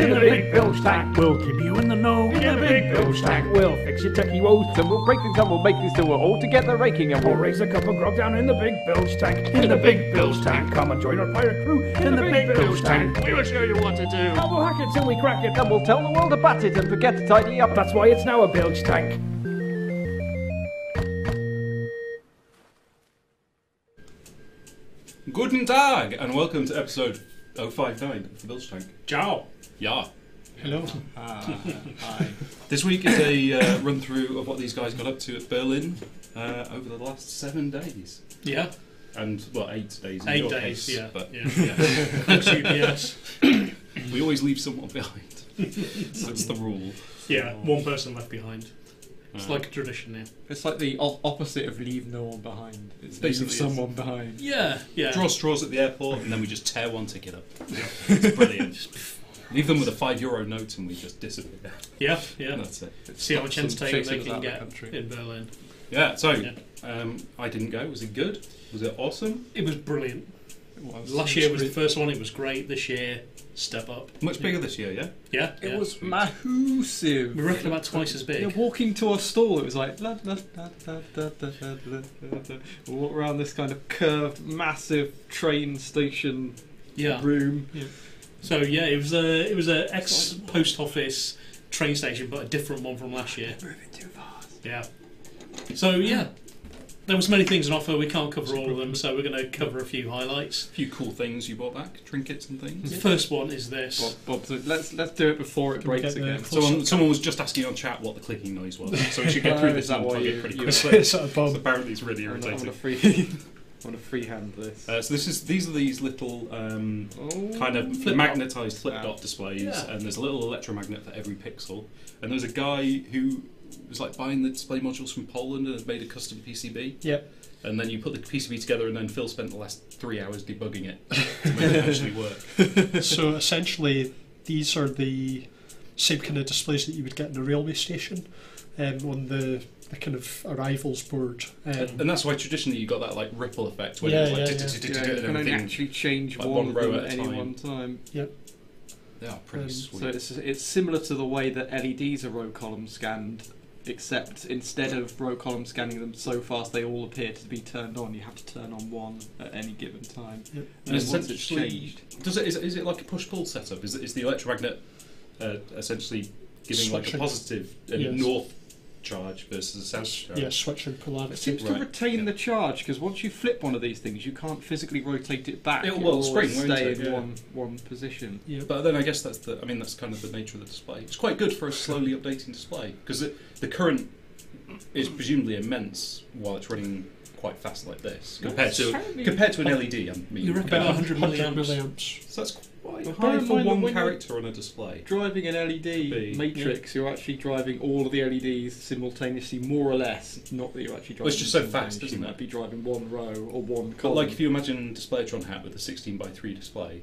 In the big bilge tank. We'll keep you in the know. In the big bilge tank. We'll fix your techie woes and we'll break things and we'll make things so we're all together raking and We'll we'll raise a cup of grog down in the big bilge tank. In the big bilge tank. Come and join our pirate crew. In the big bilge tank. We will show you what to do. And we'll hack it till we crack it. and we'll tell the world about it and forget to tidy up. That's why it's now a bilge tank. Guten Tag, and welcome to episode 059 of the Bilge Tank. Ciao. Yeah. Hello. Hi. This week is a uh, run through of what these guys got up to at Berlin uh, over the last seven days. Yeah, And, well, eight days. In eight your days. case, yeah, But yeah, yeah. We always leave someone behind. That's the rule. Yeah, one person left behind. It's Uh, like a tradition now. It's like the op- opposite of leave no one behind. It's leave Basically, someone behind. Yeah, yeah. draw straws at the airport, and then we just tear one ticket up. It's brilliant. Leave them with a five euro note and we just disappear. Yeah, yeah. That's it. See how much entertainment they can get country. in Berlin. Yeah, so yeah. Um, I didn't go. Was it good? Was it awesome? It was brilliant. It was. Last year was the first one. It was great. This year, step up. Much bigger yeah. this year, yeah? Yeah. It yeah. was massive. We reckon about twice as big. Yeah, walking to a stall, it was like, la, la, la, walk around this kind of curved, massive train station yeah. room. Yeah. So yeah, it was a it was a ex post office train station, but a different one from last year. Moving too fast. Yeah. So yeah, there was many things on offer. We can't cover all of them, so we're going to cover a few highlights. A few cool things you bought back, trinkets and things. The first one is this. Bob, Bob, let's let's do it before it Can we breaks get the again. close- Someone, someone was just asking on chat what the clicking noise was, so we should get through this and why plug you- it pretty quickly. It's at So apparently it's really I'm gonna, I'm irritating. gonna free. I'm gonna freehand this. Uh, so this is these are these little um, oh, kind of flip magnetized flip Yeah. dot displays, Yeah. and there's a little electromagnet for every pixel. And there's a guy who was like buying the display modules from Poland and had made a custom PCB. Yep. And then you put the PCB together, and then Phil spent the last three hours debugging it to make it actually work. so essentially, these are the same kind of displays that you would get in a railway station um, on the, the kind of arrivals board. Um, And that's why traditionally you got that like ripple effect when Yeah, it was like yeah, yeah. dit- dit- Yeah, you can only actually change like one, one row at at any time. one time. Yep. They are pretty Um, sweet. So it's it's similar to the way that LEDs are row column scanned, except instead of row column scanning them so fast they all appear to be turned on, you have to turn on one at any given time. Yep. And then once it's essentially- changed, Does it is, it is it like a push pull setup? Is it, is the electromagnet uh, essentially giving like a Switching. positive uh, Yes. north charge versus a south charge? yeah, switching it polarity. seems to Right, retain yeah. the charge because once you flip one of these things, you can't physically rotate it back. It'll- It spring, always won't stay it? in Yeah. one one position. Yeah. But then I guess that's the I mean that's kind of the nature of the display. It's quite good for a slowly updating display because the current is presumably immense while it's running quite fast like this compared to Apparently- compared to an LED. I mean, You reckon about 100 milliamps. milliamps. so that's quite Well, bear for one character on a display. Driving an LED matrix, you're actually driving all of the LEDs simultaneously, more or less. Not that you're actually driving. Well, it's just so fast, isn't it? might be driving one row or one But column. like if you imagine a Displaytron hat with a 16 by 3 display,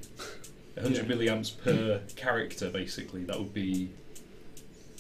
100 milliamps per character basically, that would be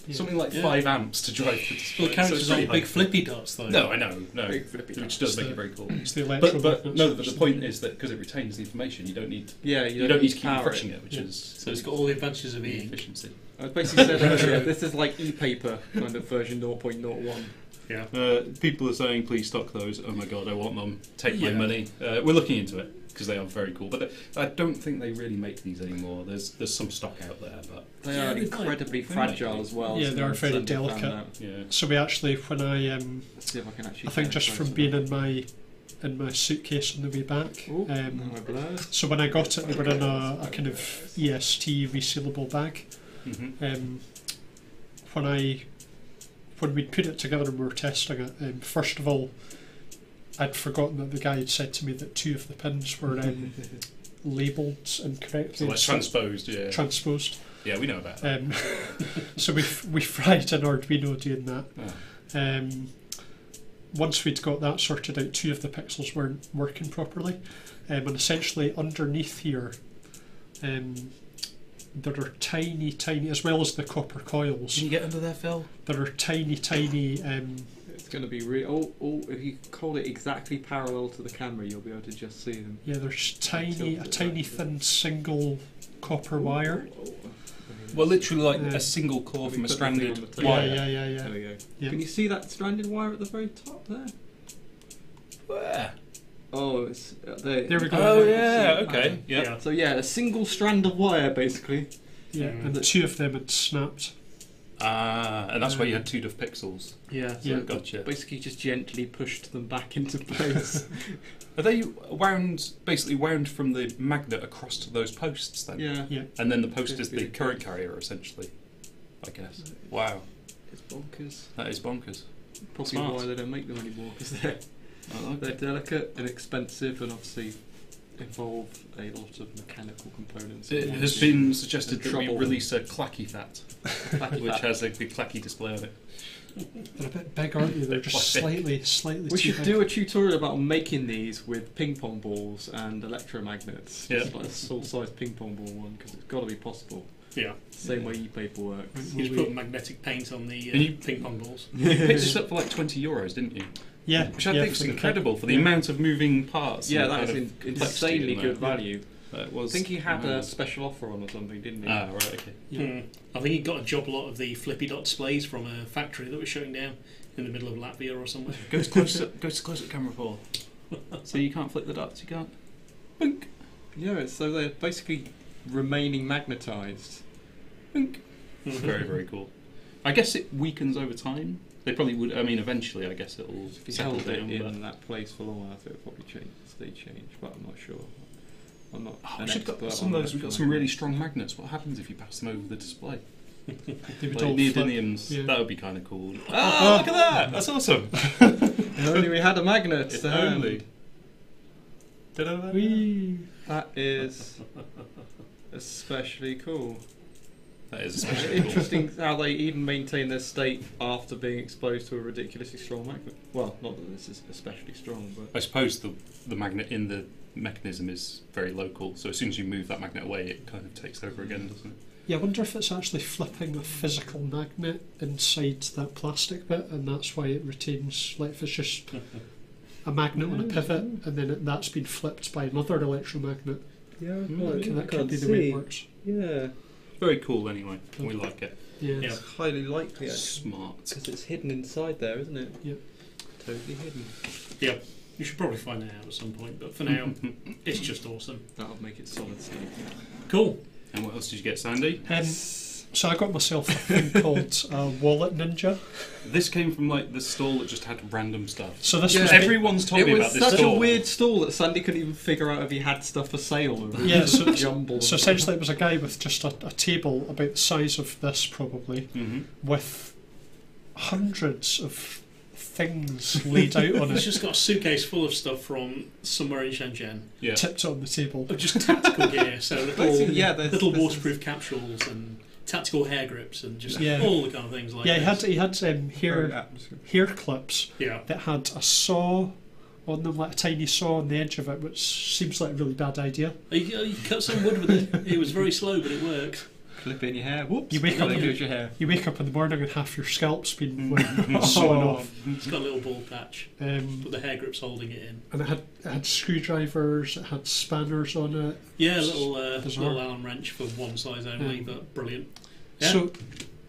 Yeah. something like Yeah. 5 amps to drive the Well, display. the characters it's aren't big flippy dots though. No, I know, no. Big flippy Which does make So- it very cool. It's the But, but no, but the point is that because it retains the information, you don't need yeah, you, don't need to keep power refreshing it, which Yeah. is So it's got all the advantages of e-ink. efficiency. I basically said earlier, this is like e-paper kind of version 0.01. Yeah. Uh, people are saying, please stock those. Oh my god, I want them. Take my money. Uh, we're looking into it because they are very cool. But I don't think they really make these anymore. There's there's some stock out there, but They Yeah, are incredibly they might fragile as well. Yeah, so they are I'd very send it down delicate. yeah. So we actually, when I um, Let's see if I can actually. I think just from being in my in my suitcase on the way back. Ooh, Um, now so when I got it, they were in a, a kind of EST resealable bag. hmm Um, when I when we put it together and we were testing it, um, first of all, I'd forgotten that the guy had said to me that two of the pins were um, labelled incorrectly, So like transposed, yeah. transposed. yeah, we know about that. Um, so we f- we fried an Arduino doing that. Oh. Um, once we'd got that sorted out, two of the pixels weren't working properly, um, and essentially underneath here, um, there are tiny, tiny, as well as the copper coils. Can you get under there, Phil? There are tiny, tiny. It's going to be real. Oh, oh, if you hold it exactly parallel to the camera, you'll be able to just see them. yeah, there's tiny, a tiny back. thin single copper wire, Oh, oh, Well, literally like Yeah. a single core from a put stranded on the table? Yeah, wire. yeah, yeah, There yeah. we go. Yeah. Can you see that stranded wire at the very top there? Where? Oh, it's uh, there. There we go. Oh Yeah. yeah, okay, yeah. Yeah. So yeah, a single strand of wire basically. Yeah, Mm. and two of them had snapped. Ah, and that's why you had two diff pixels. Yeah. So Yeah. Gotcha. Basically, just gently pushed them back into place. Are they wound, basically wound from the magnet across to those posts then? yeah. Yeah. And then the post Could is the the current carrier, essentially. I guess. Wow, It's bonkers. that is bonkers. Probably Smart. why they don't make them anymore because they're like they're it. delicate and expensive and obviously involve a lot of mechanical components. It has been suggested that we Trouble. release a clacky pHAT, Clacky which pHAT. has a big clacky display on it. They're a bit big, aren't you? They're just Quite big. slightly, slightly We too should big. do a tutorial about making these with ping pong balls and electromagnets. Yeah. Just like a full size ping pong ball one because it's got to be possible. Yeah. Same way e-paper works. You just put magnetic paint on the uh, And you- ping pong balls. You picked this up for like 20 euros, didn't you? Yeah, Which I yeah, think is for the incredible for the yeah. amount of moving parts. Yeah, that is in, insanely in good there. value. That I was. think he had a special offer on or something, didn't he? Ah, right, okay. Yeah. Hmm. I think he got a job lot of the flippy dot displays from a factory that was shutting down in the middle of Latvia or somewhere. Go to close up, go to close up camera, Paul. So you can't flick the dots, you can't. Bink, Yeah, so they're basically remaining magnetised. bink. very, very cool. I guess it weakens over time. They probably would. I mean, eventually, I guess it'll If you settle held it down. in but- that place for long enough, it'll probably change, stay changed, but I'm not sure. I'm not. Oh, we should got some of those. We've got some really strong magnets. What happens if you pass them over the display? They Like neodymiums. yeah. That would be kind of cool. Oh, look at ah. that! That's awesome. If only we had a magnet If to hand. only. Ta-da. That is especially cool. That is especially cool. Interesting how they even maintain their state after being exposed to a ridiculously strong magnet. Well, not that this is especially strong, but I suppose the the magnet in the mechanism is very local. So as soon as you move that magnet away, it kind of takes over again, mm. doesn't it? Yeah, I wonder if it's actually flipping a physical magnet inside that plastic bit, and that's why it retains. Like if it's just a magnet on a pivot, and then it, that's been flipped by another electromagnet. yeah, hmm. That, that could be the way it works. Yeah, Very cool. Anyway, we like it. Yeah. Yeah. it's highly likely actually Smart. because it's hidden inside there, isn't it? Yeah. totally hidden. Yeah. You should probably find it out at some point, but for now, it's just awesome. That'll make it solid state. Cool. And what else did you get, Sandy? Um, so I got myself a thing called uh, Wallet Ninja. This came from like the stall that just had random stuff. So this Yeah, was Everyone's told it me was about this such stall. a weird stall that Sandy couldn't even figure out if he had stuff for sale. Or Yeah, so- jumbled. So essentially, it was a guy with just a, a table about the size of this, probably, hmm with hundreds of things laid out on It's it, just got a suitcase full of stuff from somewhere in Shenzhen. Yeah. tipped on the table. Of just tactical gear, so little, yeah, there's- little there's- waterproof capsules and tactical hair grips and just Yeah. all the kind of things like Yeah, he had this. he had um, hair hair clips Yeah. that had a saw on them, like a tiny saw on the edge of it, which seems like a really bad idea. He, he cut some wood with it. It was very slow, but it worked. Clip in your hair. Whoops. You wake up there and- goes your hair. You wake up in the morning and half your scalp's been like, Mhm. sawn Oh. off. It's got a little ball patch, Um, but the hair grip's holding it in. and it had it had screwdrivers, it had spanners on it. Yeah, a little uh, little Allen wrench for one size only, Yeah. but brilliant. Yeah. So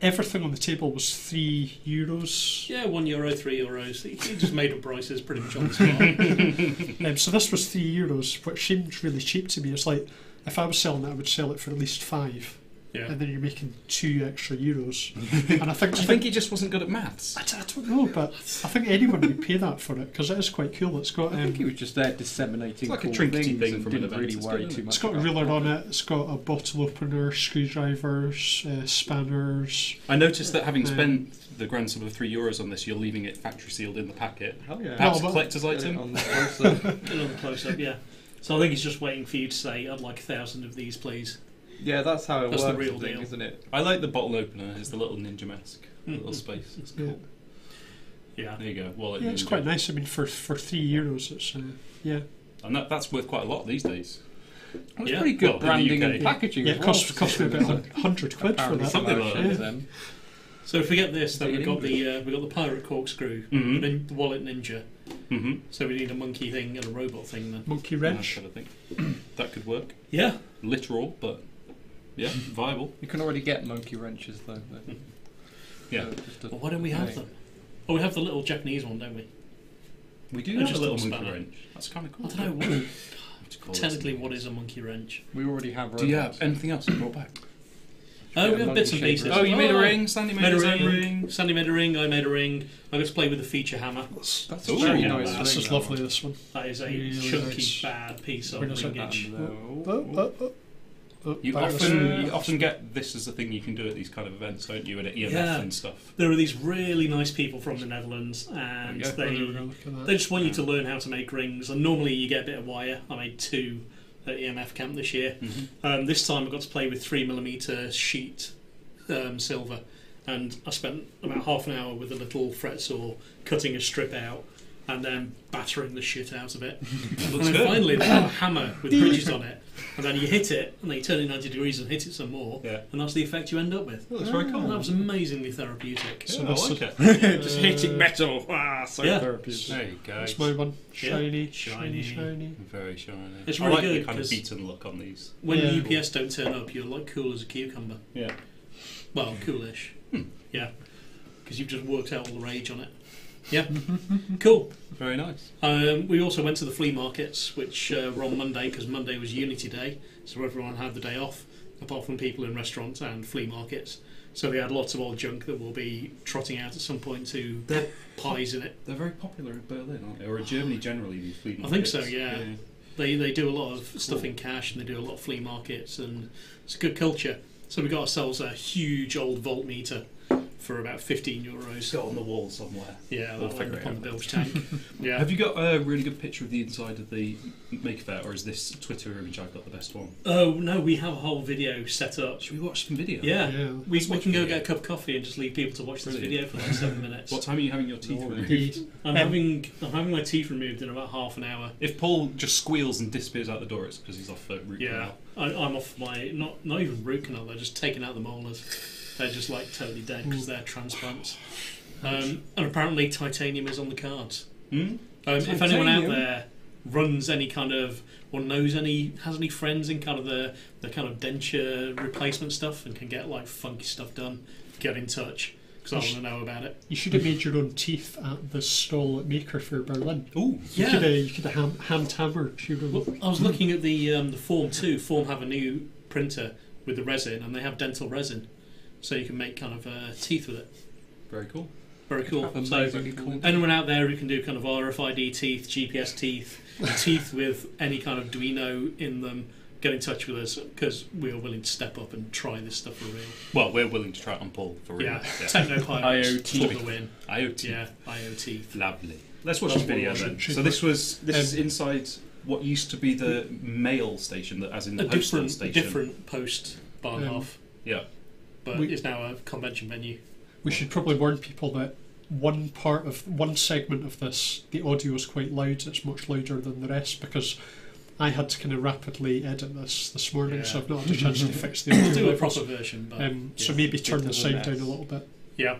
everything on the table was three euros. Yeah, one euro, three euros. He, he just made up prices pretty much on the spot. Um, so this was three euros, which seemed really cheap to me. It's like if I was selling it, I would sell it for at least five, Yeah. and then you're making two extra euros. and I think Do you think he just wasn't good at maths? I don't know, but I think anyone would pay that for it because it is quite cool. It's got I think he um, was just there disseminating It's like cool trinkety things thing and from an didn't really worry too it? much. it's got a ruler on it. It's got a bottle opener, screwdrivers, uh, spanners. I noticed that having Um, spent the grand sum of three euros on this, you're leaving it factory sealed in the packet. Hell yeah. Perhaps No, a collector's item. on the close-up. Another close up, yeah. So I think he's just waiting for you to say, "I'd like a thousand of these, please." Yeah, that's how it That's the works, real I think, deal. isn't it? I like the bottle opener. It's the little ninja mask, Hmm. little space. It's Yeah. cool. Yeah. There you go. Wallet Yeah, it's ninja. quite nice. I mean, for for three euros, it's uh, yeah. and that, that's worth quite a lot these days. It's Yeah. pretty good Well, in the branding UK. and packaging Yeah, as it well. cost cost me about a hundred quid for Apparently that. Something like that. then. So if we get this, then we've got the uh, we've got the pirate corkscrew, Mhm. the, nin- the wallet ninja. Mm-hmm. So we need a monkey thing and a robot thing then. Monkey wrench. sort of thing. that could work. Yeah. Literal, but Yeah, viable. You can already get monkey wrenches though. though. Hmm. Yeah. So just a Well, why don't we have thing. them? Oh, we have the little Japanese one, don't we? We do They're have just a little little monkey spanner. wrench. That's kind of cool. I don't know. What, What to call it. technically, what is a monkey wrench? We already have. Do you have anything else you brought back? Oh, Yeah, we have bits and shape pieces. Oh, you made a Oh, ring. Sandy made, Made a his own ring. ring. Sandy made a ring. I made a ring. I got to play with the feature hammer. That's Ooh, a very yeah, nice. This ring, is that lovely. This one. That is a Really chunky, nice. bad piece of Bring us up ringage. No. Oh, oh, oh. oh. Oh, You fire often us. you often get this as the thing you can do at these kind of events, don't you? At EMF Yeah. and stuff. There are these really nice people from the Netherlands, and There you there we they go, look at that. they just want you to learn how to make rings. And normally you get a bit of wire. I made two at EMF camp this year. Mhm. Um, this time I got to play with three millimeter sheet um, silver, and I spent about half an hour with a little fret saw cutting a strip out. And then battering the shit out of it. and Looks then good. finally, they got a hammer with bridges on it. And then you hit it, and then you turn it 90 degrees and hit it some more. Yeah. And that's the effect you end up with. That's very And cool. that was amazingly therapeutic. So Yeah, I like it. Just hitting metal. Ah, so Yeah. therapeutic. There you go. That's my one. Yeah. Shiny, Shiny. shiny, shiny. Very shiny. It's really I really like the kind of beaten look on these. When Yeah. UPS don't turn up, you're like cool as a cucumber. Yeah. Well, coolish. Hmm. Yeah. Because you've just worked out all the rage on it. Yeah. cool. Very nice. Um, we also went to the flea markets, which uh, were on Monday because Monday was Unity Day, so everyone had the day off, apart from people in restaurants and flea markets. So we had lots of old junk that will be trotting out at some point to They're pies in it. they're very popular in Berlin, aren't they? Or in Germany generally. These flea markets. I think so, yeah. They they do a lot of stuff in cash and they do a lot of flea markets and it's a good culture. So we got ourselves a huge old voltmeter for about 15 euros. Got on the wall somewhere. Yeah, We'll that figure went up on the bilge tank. yeah. Have you got a really good picture of the inside of the Maker Faire, or is this Twitter image I've got the best one? Oh no, we have a whole video set up. Should we watch some video? Yeah. Yeah. We, we can go video. get a cup of coffee and just leave people to watch this Brilliant. video for like seven minutes. What time are you having your teeth No, removed? Indeed. I'm having I'm having my teeth removed in about half an hour. If Paul just squeals and disappears out the door, it's because he's off uh, root Yeah, canal. I, I'm off my not not even root canal. They're just taking out the molars. They're just like totally dead because they're transplants. Um, and apparently titanium is on the cards. Hmm? Um, if anyone out Titanium? there runs any kind of or knows any has any friends in kind of the the kind of denture replacement stuff and can get like funky stuff done, get in touch because I want to know about it. You should have made your own teeth at the stall at Maker Faire Berlin. Oh You Yeah. could have, you could have ham, hand hammered your own. Well, I was looking at the um, the Form 2. Form have a new printer with the resin, and they have dental resin, so you can make kind of uh, teeth with it. very cool. Very cool. So, Amazingly cool. anyone out there who can do kind of RFID teeth, GPS teeth, teeth with any kind of Duino in them, get in touch with us because we are willing to step up and try this stuff for real. Well, we're willing to try it on Paul for real. Yeah, techno pilots IoT. for the win. IoT. Yeah, IO teeth. Lovely. Let's watch That's the video then. So this was this is Um, inside what used to be the mail station, that as in the A postal different, station. different post Um, half. Yeah. But we- it's now a convention venue. We should probably warn people that one part of one segment of this, the audio is quite loud. It's much louder than the rest because I had to kind of rapidly edit this this morning, so I've not had a chance to fix the audio. do a proper version, but Um, so maybe turn the sound mess. down a little bit. yeah,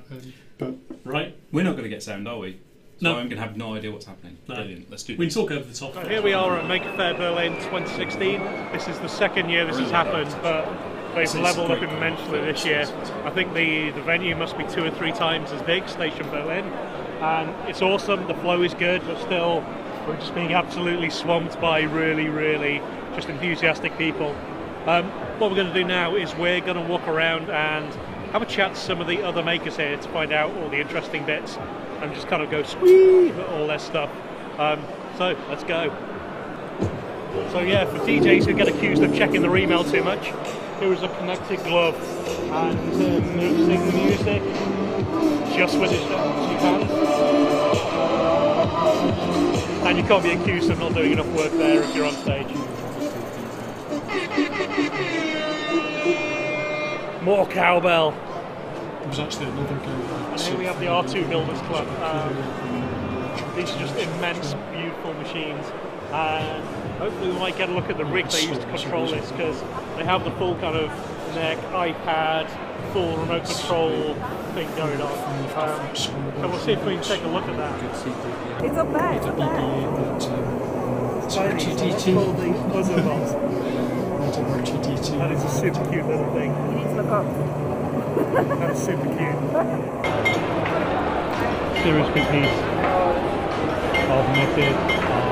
Um, right. We're not going to get sound, are we? So No. I'm going to have no idea what's happening. No. Brilliant. Let's do We this. can talk over the top. So here we are at Maker Faire Berlin 2016. This is the second year this has happened, but they've leveled up immensely this year. I think the, the venue must be two or three times as big, Station Berlin, and it's awesome. The flow is good, but still, we're just being absolutely swamped by really, really just enthusiastic people. Um, what we're going to do now is we're going to walk around and have a chat to some of the other makers here to find out all the interesting bits and just kind of go squee at all their stuff. Um, so let's go. So yeah, for DJs who get accused of checking their email too much, here is a connected glove and noticing the music just with on your hand. And you can't be accused of not doing enough work there if you're on stage. More cowbell. there was actually another guy. And here we have the R2 Builders Club. Um, these are just immense, beautiful machines. And hopefully we might get a look at the rig they use to control this because they have the full kind of neck, iPad, full remote control thing going on. Um, so we'll see if we can take a look at that. It's up there, it's up there. Called the Buzzer Box. Intel R2D2. That is a super cute little thing. You need to look up. That is super cute. Serious big piece of knitted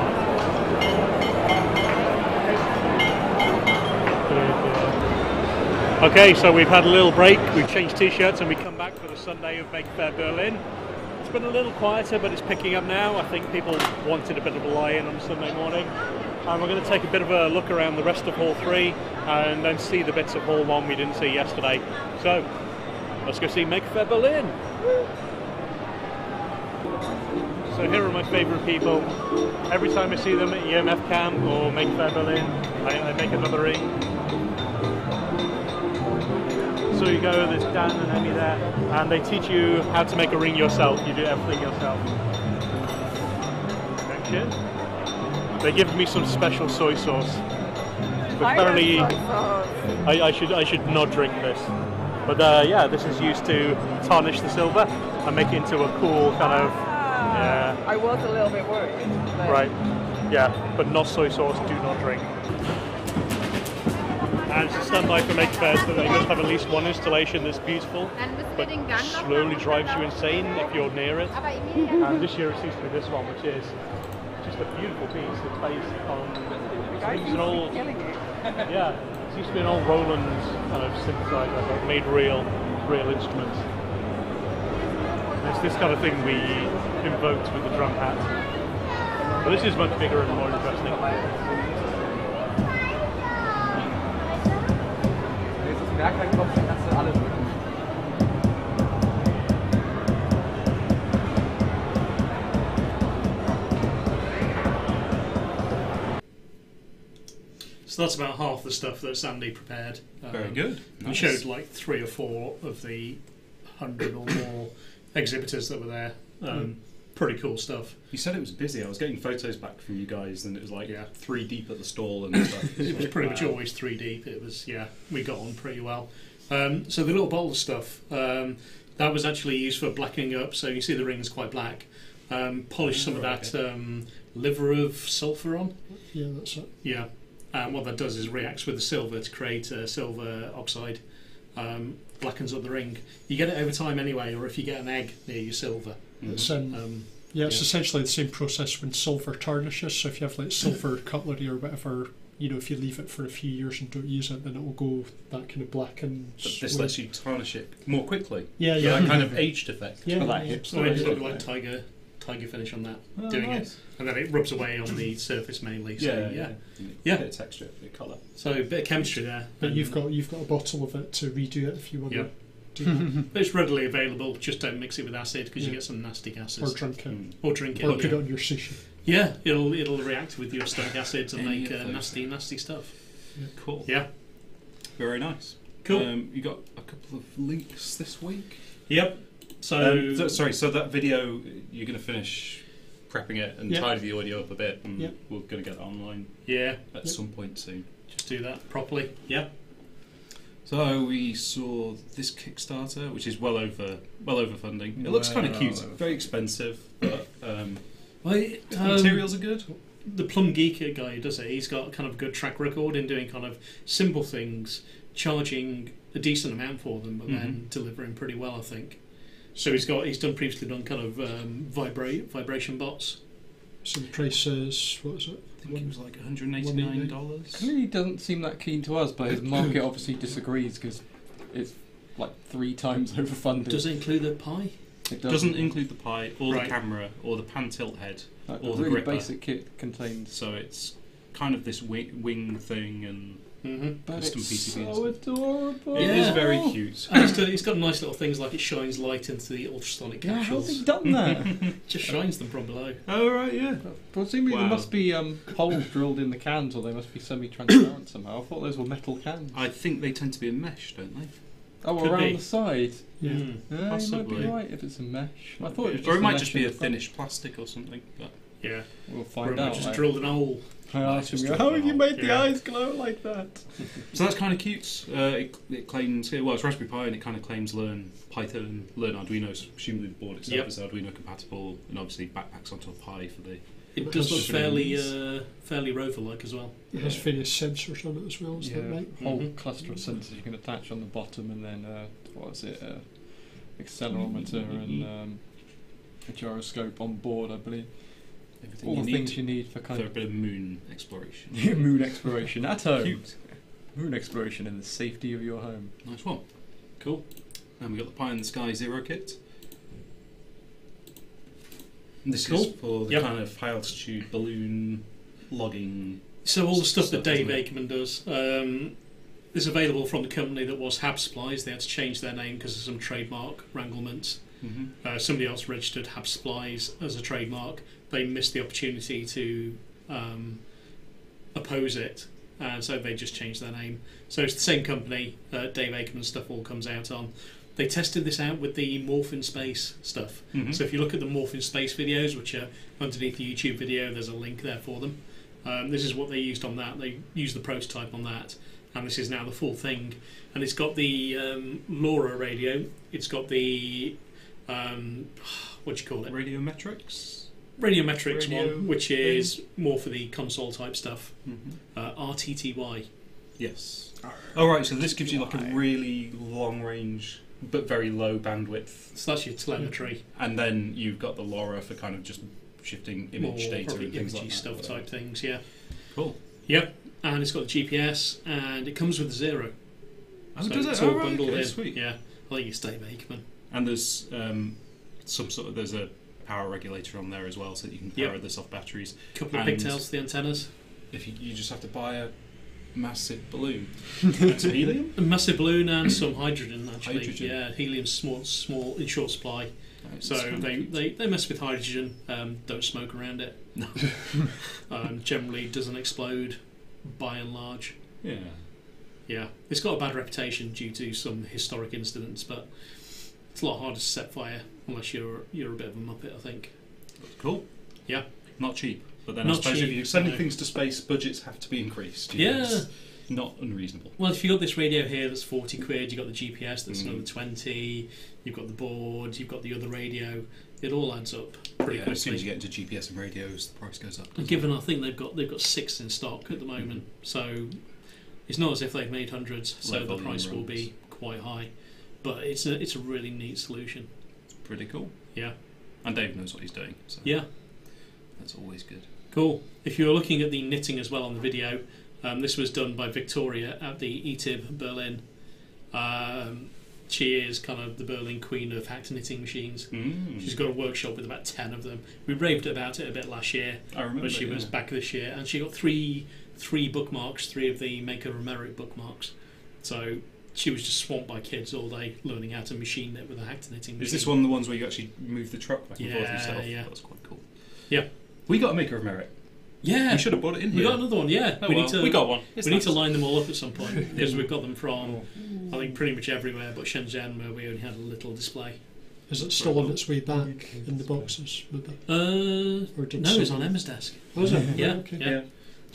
Okay, so we've had a little break. We've changed t-shirts and we come back for the Sunday of Make Fair Berlin. It's been a little quieter, but it's picking up now. I think people wanted a bit of a lie-in on Sunday morning. And we're going to take a bit of a look around the rest of Hall 3 and then see the bits of Hall 1 we didn't see yesterday. So, let's go see Make Fair Berlin. So here are my favourite people. Every time I see them at EMF Camp or Make Fair Berlin, I, I make another ring. So you go, there's Dan and Emmy there, and they teach you how to make a ring yourself. You do everything yourself. Connection. They give me some special soy sauce. But apparently, I, I should I should not drink this. But uh, yeah, this is used to tarnish the silver and make it into a cool kind of yeah. I was a little bit worried. Right. Yeah, but not soy sauce, do not drink. And it's a standby for Make Fairs that they must have at least one installation that's beautiful, Dann müssen wir but den Gang noch slowly drives you insane if you're near it. And this year it seems to be this one, which is just a beautiful piece that's based on it's an old yeah, it seems to be an old Roland kind of synthesizer, but made real, real instruments. It's this kind of thing we invoked with the drum hat. But this is much bigger and more interesting. Wenn jetzt das Werk reinkommt, dann kannst du alle drücken. So that's about half the stuff that Sandy prepared. Um, Very good. We showed like three or four of the hundred or more exhibitors that were there. Um, Pretty cool stuff. You said it was busy. I was getting photos back from you guys, and it was like Yeah. three deep at the stall and stuff. It was pretty much always three deep. It was yeah, we got on pretty well. Um, so the little bottle of stuff um, that was actually used for blackening up. So you see the ring's quite black. Um, polish some of Right, that um, liver of sulphur on. Yeah, that's it. Yeah. And what that does is reacts with the silver to create a silver oxide. Um, blackens up the ring. You get it over time anyway, or if you get an egg near your silver. It's um, Um, yeah, it's yeah. essentially the same process when silver tarnishes. So if you have like silver cutlery or whatever, you know, if you leave it for a few years and don't use it, then it will go that kind of black and. But this lets you tarnish it more quickly. Yeah, So yeah, that kind of aged effect. yeah. Like yeah. it. so it's Okay. look like tiger, tiger finish on that, Oh, doing nice. it, and then it rubs away on the surface mainly. So, Yeah, yeah, yeah. Yeah. Bit of texture, bit of colour. So a bit of chemistry there. But and- you've got you've got a bottle of it to redo it if you want Yeah. To do it's readily available. Just don't mix it with acid because you Yeah. get some nasty gases. or drink it, Mm. Or drink it. or yeah. put it on your sushi. Yeah, it'll it'll react with your stomach acids and Any make of uh, those nasty nasty stuff. Cool. Yeah. Very nice. Cool. Um, you got a couple of links this week. Yep. So, Um, so- sorry, so that video, you're going to finish prepping it and Yeah. tidy the audio up a bit, and Yeah. we're going to get that online yeah, at Yeah. some point soon. just do that properly. Yeah. So we saw this Kickstarter, which is well over well over funding. It looks kind of cute, very expensive, but um, Well, the um, materials are good. the Plum Geek guy who does it. He's got kind of a good track record in doing kind of simple things, charging a decent amount for them, but then delivering pretty well. I think. So he's got he's done previously done kind of um, vibrate vibration bots. So the price is what is it? I think it was like 189 dollars. Clearly doesn't seem that keen to us, but his market obviously disagrees because it's like three times overfunded. Does it include the pie? It Doesn't include the pie or Right. the camera or the pan tilt head, Like, or the the really gripper. basic kit contains. so it's kind of this wing, wing thing, and Mm-hmm. But Custom it's PCBs. so adorable. it is Yeah. very cute. And it's got, it's got nice little things like it shines light into the ultrasonic Yeah, how's capsules. he done that? Just shines them from below. Oh right, yeah. Presumably Wow. there must be um, holes drilled in the cans, or they must be semi-transparent somehow. I thought those were metal cans. I think they tend to be a mesh, don't they? oh, could around be. the side. Yeah. Mm. Yeah, you might Possibly. be right if it's a mesh. I thought it was or it a might mesh just be a the front. finished plastic or something. But Yeah. We'll Or find it might out. just like. drilled an hole. I asked him, how have you drilled made the Yeah. eyes glow like that? So that's kind of cute. Uh, it, it claims, well, it's Raspberry Pi and it kind of claims learn Python, learn Arduino. So presumably the board itself Yep. is Arduino compatible, and obviously backpacks onto a Pi for the It does look fairly uh, fairly rover-like as well. It has various sensors on it as well, is yeah, that right? whole Mhm. cluster of sensors you can attach on the bottom, and then uh, what is it? Uh, accelerometer and um, a gyroscope on board, I believe. Everything All you the need things you need for for kind a of bit of moon exploration. moon exploration at home. Cute. Moon exploration in the safety of your home. Nice one. Cool. And we got the Pi in the Sky Zero kit. And This Cool. is for the Yep. kind of high altitude balloon logging. So all the stuff that Dave isn't? Akerman does um, is available from the company that was Hab Supplies. They had to change their name because of some trademark wranglements. Mm-hmm. Uh, somebody else registered Hab Supplies as a trademark. They missed the opportunity to um, oppose it, and so they just changed their name. So it's the same company. Uh, Dave Akerman's stuff all comes out on. They tested this out with the Morph in Space stuff. Mm-hmm. So if you look at the Morph in Space videos, which are underneath the YouTube video, there's a link there for them. Um, this is what they used on that. They used the prototype on that, and this is now the full thing. And it's got the um, LoRa radio. It's got the um, what do you call it? Radiometrix. Radiometrix Radio one, which is more for the console type stuff. Mm-hmm. Uh, RTTY. Yes. All right. So this gives you like a really long range, but very low bandwidth, So that's your telemetry, and then you've got the LoRa for kind of just shifting image more data and things imagey like that. stuff type things. Yeah. Cool. Yep. And it's got the GPS, and it comes with zero. Oh, so does it? it's Oh, all right, bundled okay, in. Sweet. Yeah. I think it's Dave Akerman. And there's um, some sort of there's a power regulator on there as well, so that you can power Yep. this off batteries. couple of And- pigtails to the antennas. If you, you just have to buy a massive balloon, and some helium. A massive balloon and some hydrogen actually. Hydrogen. Yeah, helium's small, small in short supply. So they, they, they mess with hydrogen. Um, don't smoke around it. No. um, generally doesn't explode, by and large. yeah. Yeah, it's got a bad reputation due to some historic incidents, but it's a lot harder to set fire unless you're you're a bit of a muppet. I think. Cool. Yeah. Not cheap. But then I Not suppose if you're sending no. things to space, budgets have to be increased. you know, Yeah. it's not unreasonable. Well, if you got this radio here that's forty quid, you got the GPS that's Mm. another twenty. You've got the board. You've got the other radio. It all adds up pretty Yeah, as soon as quickly. you get into GPS and radios, the price goes up. And doesn't given I think they've got they've got six in stock at the moment, so it's not as if they've made hundreds, so Low the volume price will be quite high. But it's a it's a really neat solution. it? Pretty cool. Yeah. And Dave knows what he's doing, so Yeah, that's always good. cool. If you're looking at the knitting as well on the video, um, this was done by Victoria at the ETIB Berlin. Um, she is kind of the Berlin queen of hacked knitting machines. Mm. She's got a workshop with about ten of them. We raved about it a bit last year. I remember. but she was back this year, and she got three three bookmarks, three of the Maker of Merit bookmarks. So she was just swamped by kids all day learning how to machine knit with a hacked knitting machine. Is this one of the ones where you actually move the truck back and forth Yeah, yourself? yeah. That's quite cool. Yeah. We got a maker of merit. Yeah, We should have brought it in we here. got another one. Yeah, Oh we well, need to we got one. we It's need nice. to line them all up at some point because we've got them from I think pretty much everywhere, but Shenzhen where we only had a little display. Is it still on its way back in the boxes? Maybe? Uh, Or did no, some- it's on Emma's desk. Was it? Yeah, Okay. yeah.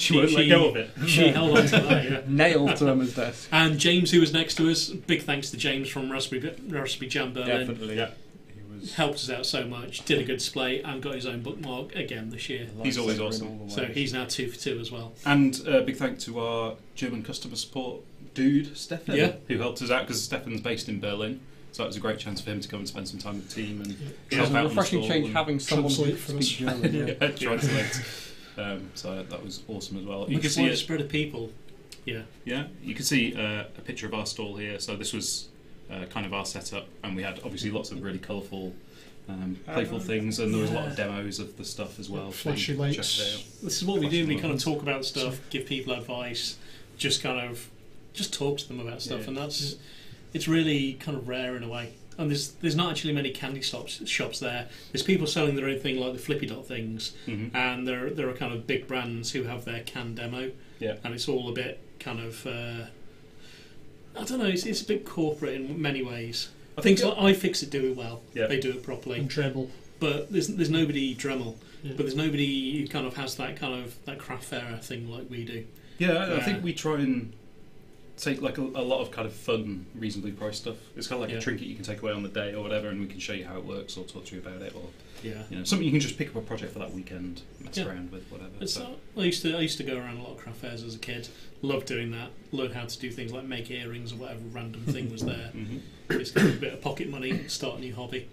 She won't let go of it. She held on to that. Yeah. Nailed to Emma's desk. And James, who was next to us, big thanks to James from Raspberry, Raspberry Jam Berlin. Definitely. Yeah. He was helped us out so much, did a good display, and got his own bookmark again this year. He's always awesome. So he's now two for two as well. And uh, big thank to our German customer support dude, Stefan, Yeah. who helped us out because Stefan's based in Berlin. So it was a great chance for him to come and spend some time with the team and It help was a refreshing change having someone who Translate for speaks. German. yeah, translate. Um, so that was awesome as well. You Much can see wider it, spread of people. Yeah, yeah. You can see uh, a picture of our stall here. So this was uh, kind of our setup, and we had obviously lots of really colourful, um, playful things, and there was a lot of demos of the stuff as well. Flashy lights. this is what we do. We kind of talk about stuff, give people advice, just kind of just talk to them about stuff, Yeah. and that's it's really kind of rare in a way. And there's there's not actually many candy shops shops there. There's people selling their own thing like the Flippy Dot things, Mhm. and there there are kind of big brands who have their can demo, Yeah. and it's all a bit kind of uh, I don't know. It's, it's a bit corporate in many ways. I Things think like iFixit do it well. Yeah. They do it properly, And treble. but there's there's nobody Dremel, Yeah. but there's nobody who kind of has that kind of that craft fairer thing like we do. Yeah, I- I think we try and take like a, a lot of kind of fun, reasonably priced stuff. It's kind of like Yeah. a trinket you can take away on the day or whatever, and we can show you how it works or talk to you about it, or Yeah. you know something you can just pick up a project for that weekend, mess Yeah. around with, whatever. It's, So- I used to I used to go around a lot of craft fairs as a kid. Loved doing that. Learn how to do things like make earrings or whatever random thing was there. Mhm. It's kind of a bit of pocket money, start a new hobby,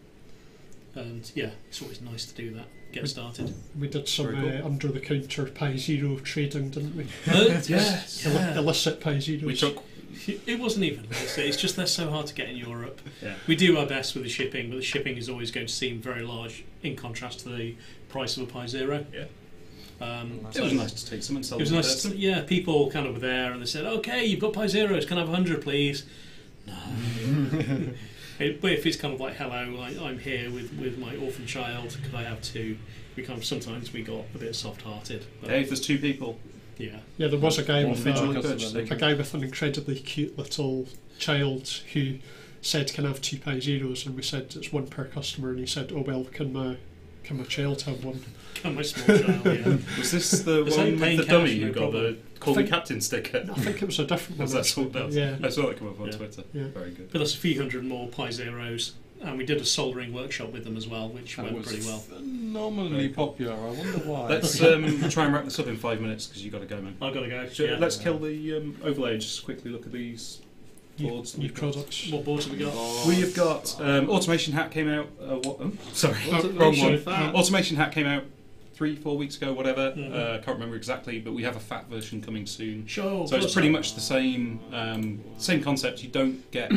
and yeah, it's always nice to do that. Get started. We did some Very uh, cool. under the counter Pi Zero trading, didn't we? Uh, Yeah. Illi- illicit Pi Zeros. We took It wasn't even. It's, it's just they're so hard to get in Europe. Yeah. We do our best with the shipping, but the shipping is always going to seem very large in contrast to the price of a Pi Zero. Yeah. Um, It was nice to take some and sell It was them nice. To, yeah, people kind of were there and they said, "Okay, you've got Pi Zeros. Can I have hundred, please?" No. It- but if it's kind of like, "Hello, I, I'm here with, with my orphan child. Could I have two? We kind of sometimes we got a bit soft-hearted. Hey, if there's two people, yeah, Yeah, there was a guy with individually uh, a, purchased, a guy with an incredibly cute little child who said, "Can I have two Pi Zeros?" And we said, "It's one per customer." And he said, "Oh well, can my can my child have one?" Can my small child. Yeah. was this the It's one like paying with the cash, dummy no who got problem. the call me think- captain sticker? I think it was a different one. Was that actually. someone else? Yeah. I saw that come up on Yeah. Twitter. Yeah. Very good. But that's a few hundred more Pi Zeros, and we did a soldering workshop with them as well, which That went was pretty well. phenomenally popular. I wonder why. Let's um, try and wrap this up in five minutes because you've got to go, man. I've got to go. So yeah. Let's kill the um, overlay and just quickly look at these New, boards. that new we've got. products. What boards have we got? We have got um, Automation Hat came out. Uh, what, oh, sorry, Oh, wrong sorry. one. Automation Hat came out three, four weeks ago, whatever. Mhm. Uh, can't remember exactly, but we have a pHAT version coming soon. Sure. So it's pretty that. much the same um, same concept. You don't get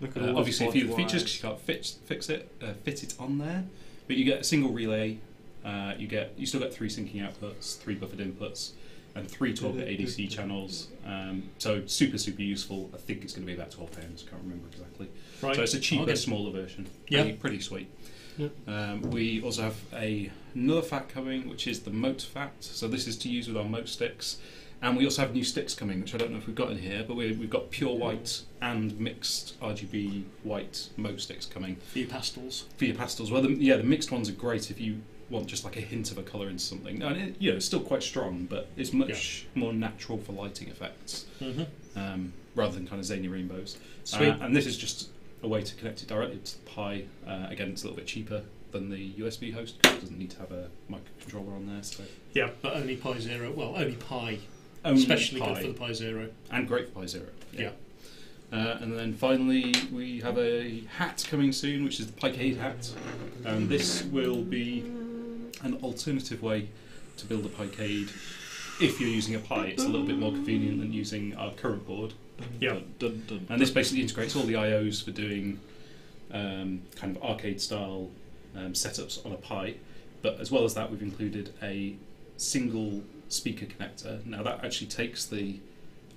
Look at uh, all obviously a few of the features because you can't fit, fix it, uh, fit it on there. But you get a single relay. Uh, you get you still get three sinking outputs, three buffered inputs, and three 12-bit ADC channels. Um, so super super useful. I think it's going to be about twelve pounds. Can't remember exactly. Right. So it's a cheaper, Okay. smaller version. Yeah. Pretty, pretty sweet. Yeah. Um, we also have a, another pHAT coming, which is the Mote pHAT. So this is to use with our Mote sticks. And we also have new sticks coming, which I don't know if we've got in here, but we, we've got pure white and mixed RGB white Mote sticks coming few pastels. for your pastels. Well, the, yeah, the mixed ones are great if you want just like a hint of a colour into something. And it, you know, it's still quite strong, but it's much more natural for lighting effects Mm-hmm. um, rather than kind of zany rainbows. Sweet. Uh, and this is just a way to connect it directly to the Pi. Uh, again, it's a little bit cheaper than the USB host because it doesn't need to have a microcontroller on there. So Yeah, but only Pi Zero. Well, only Pi. Only Especially Pi. good for the Pi Zero. and great for Pi Zero. Yeah. Uh, and then finally, we have a hat coming soon, which is the Picade hat. And this will be an alternative way to build a Picade. If you're using a Pi, it's a little bit more convenient than using our current board. Yeah. And this basically integrates all the IOs for doing um, kind of arcade style um, setups on a Pi. But as well as that, we've included a single speaker connector. Now that actually takes the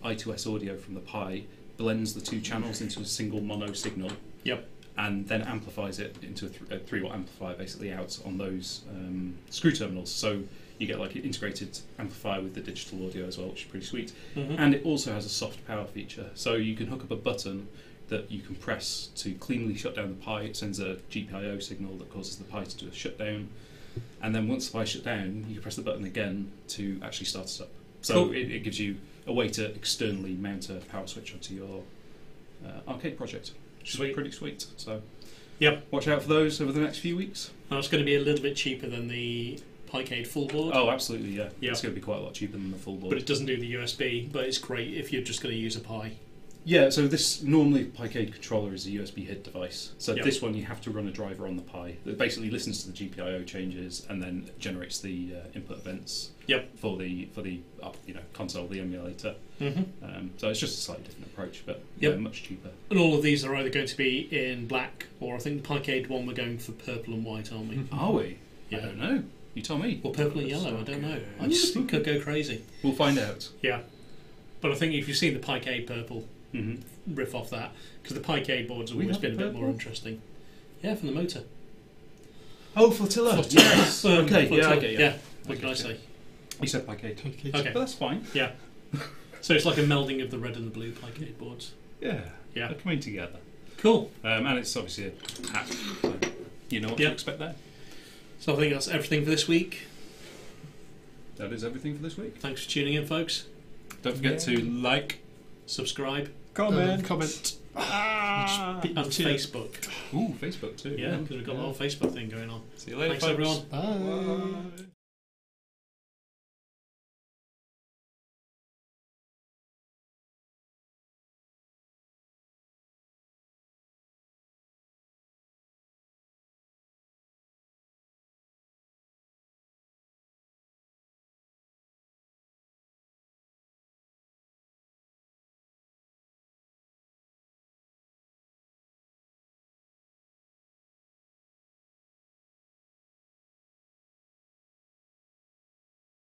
I2S audio from the Pi, blends the two channels into a single mono signal. Yep. And then amplifies it into a, th- a three watt amplifier basically out on those um, screw terminals. So you get like an integrated amplifier with the digital audio as well, which is pretty sweet. Mhm. And it also has a soft power feature. So you can hook up a button that you can press to cleanly shut down the Pi. It sends a GPIO signal that causes the Pi to do a shutdown. And then once the Pi shut down, you can press the button again to actually start it up. So Cool. it, it gives you a way to externally mount a power switch onto your uh, arcade project. Which Sweet. is pretty sweet. So Yep. watch out for those over the next few weeks. It's going to be a little bit cheaper than the Picade full board. Oh, absolutely, yeah. Yeah. It's going to be quite a lot cheaper than the full board. But it doesn't do the USB, but it's great if you're just going to use a Pi. Yeah, so this normally Picade controller is a USB HID device. So Yep. this one you have to run a driver on the Pi that basically listens to the GPIO changes and then generates the uh, input events Yep. for the for the uh, you know console, the emulator. Mm-hmm. Um, so it's just a slightly different approach, but Yep. yeah, much cheaper. And all of these are either going to be in black, or I think the Picade one we're going for purple and white, aren't we? Are we? Yeah. I don't know. You tell me. Or purple and yellow, I don't know. I just think could go crazy. We'll find out. Yeah. But I think if you've seen the Picade purple, hmm riff off that, because the Picade board's have always have been a bit more interesting. Yeah, from the motor. Oh, flotilla. Flotilla. Yes. Um, okay. Yeah. flotilla. Okay. Yeah. Yeah. What Okay, can I say? You said Picade. Okay. Okay. But that's fine. Yeah. So it's like a melding of the red and the blue Picade boards. Yeah. Yeah. They're coming together. Cool. Um, and it's obviously a hat. So you know what Yep. to expect there. So I think that's everything for this week. That is everything for this week. Thanks for tuning in, folks. Don't forget to like, subscribe, Comment. Uh, comment. Ah, and Beat me to it. Facebook. Ooh, Facebook too. Yeah, because we've got a whole Facebook thing going on. See you later, Thanks, folks. everyone. Bye.